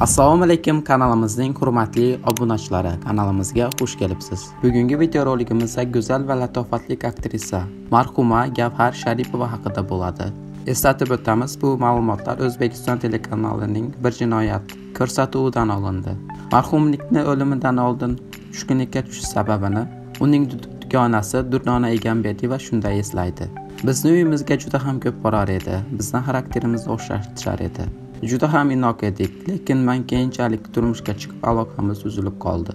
assalomu alaykum kanalimizning hurmatli obunachilari. Kanalimizga xush kelibsiz. Bugungi videoroligimizda go'zal va latofatli aktrisa marhuma gavhar sharipova haqida bo'ladi. Eslatib o'tamiz bu ma'lumotlar o'zbekiston telekanalining bir jinoyat ko'rsatuvidan olindi. Marhumlikni o'limidan oldin tushkunlikka tushish sababini uning dugonasi durdona egamberdiyeva shunday eslaydi. Bizni uyimizga juda ham ko'p borar edi. Bizni xarakterimizni o'xshatishar edi. Juda ham inoq edik lekin man keyinchalik turmushga chiqib aloqamiz uzilib qoldi.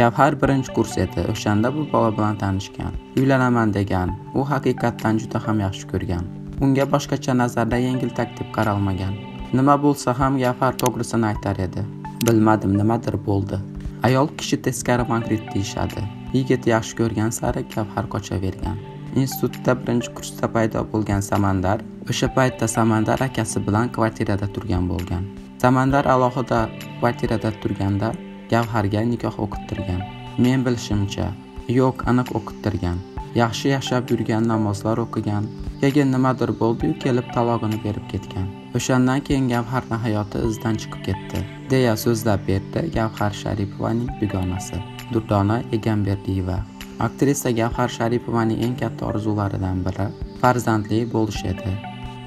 Gavhar birinchi kurs edi o'shanda bu bola bilan tanishgan. Uylanaman degan u haqiqatdan juda ham yaxshi ko'rgan. Unga boshqacha nazarda yengil deb qaralmagan. Nima bo'lsa ham gavhar to'g'risini aytar edi. Bilmadim nimadir bo'ldi. Ayol kishi teskari magnet deyishadi. Yigit yaxshi ko'rgan sari gavhar qochavergan. Institutda birinchi kursda paydo bo'lgan samandar o'sha paytda samandar akasi bilan kvartirada turgan bo'lgan. Samandar alohida kvartirada turganda gavharga nikoh o'qittirgan. Men bilishimcha yo'q aniq o'qittirgan. Yaxshi yashab yurgan namozlar o'qigan keyin nimadir bo'ldiyu kelib talog'ini berib ketgan. O'shandan keyin gavharni hayoti izdan chiqib ketdi deya so'zlab berdi gavhar sharipovaning dugonasi durdona egamberdiyeva. Aktrisa gavhar sharipovaning eng katta orzularidan biri farzandli bo'lish edi.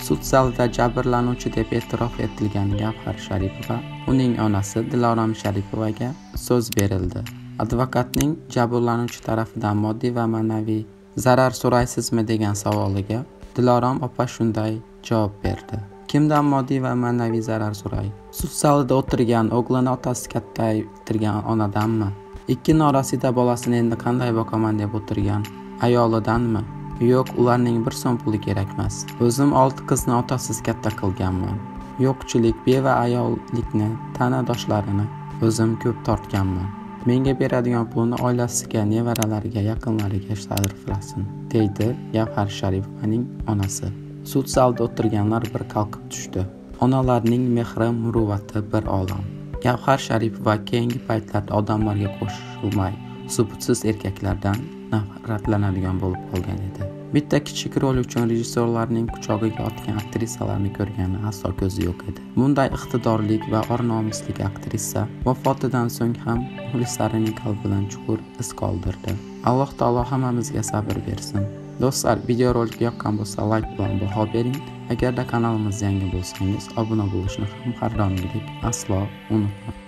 Sud zalida jabrlanuvchi deb e'tirof etilgan gavhar sharipova uning onasi dilorom sharipovaga so'z berildi. Advokatning jabrlanuvchi tarafidan moddiy va ma'naviy zarar so'raysizmi? degan savoliga dilorom opa shunday javob berdi. Kimdan moddiy va ma'naviy zarar so'ray? Sud zalida o'tirgan o'g'lini otasi kattaytirgan onadanmi? Ikki norasida bolasini endi qanday boqaman deb o'tirgan ayolidanmi? Yo'q ularning bir so'm puli kerakmas o'zim olti qizni otasiz katta qilganman. Yo'qchilik beva ayollikni tanadoshlarini o'zim ko'p tortganman. Menga beradigan pulni oilasiga nevaralariga yaqinlariga sarflasin deydi gavhar sharipovaning onasi. Sud zalida o'tirganlar bir qalqib tushdi. Onalarning mehri muruvvati bir olam. Gavhar sharipova keyingi paytlarda odamlarga qo'shilmay subutsiz erkaklardan nafratlanadigan bo'lib qolgan edi. Bitta kichik rol uchun rejissyorlarning quchog'iga otgan aktrisalarni ko'rgani aslo ko'zi yo'q edi. Bunday iqtidorlik va or nomuslik aktrisa vafotidan so'ng ham muxlislarining qalbidan chuqur iz qoldirdi. Alloh taolo hammamizga sabr bersin. Do'stlar videorolik yoqqan bo'lsa layk bilan baho bering. Agarda kanalimiz yangi bo'lsangiz obuna bo'lishni ham har doimgidek aslo unutmang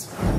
Thanks.